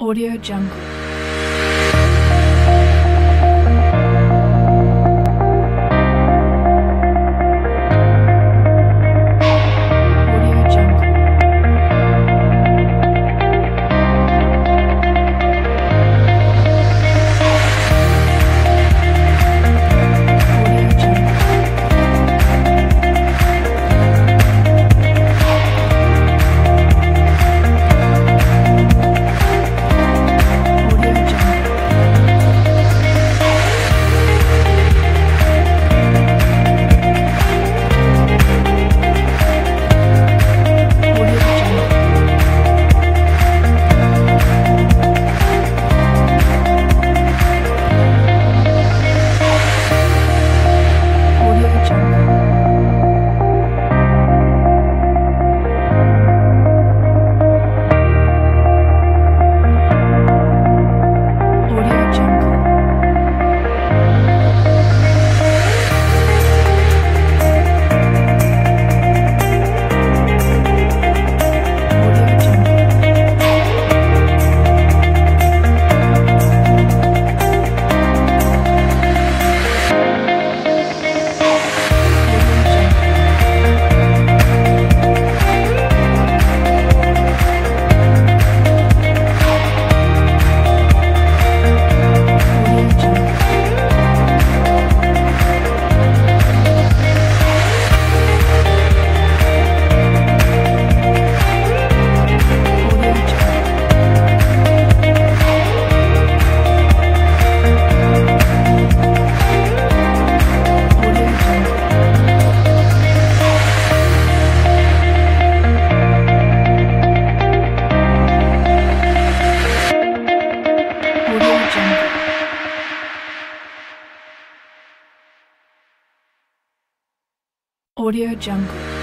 Audio Jungle. Audio Jungle.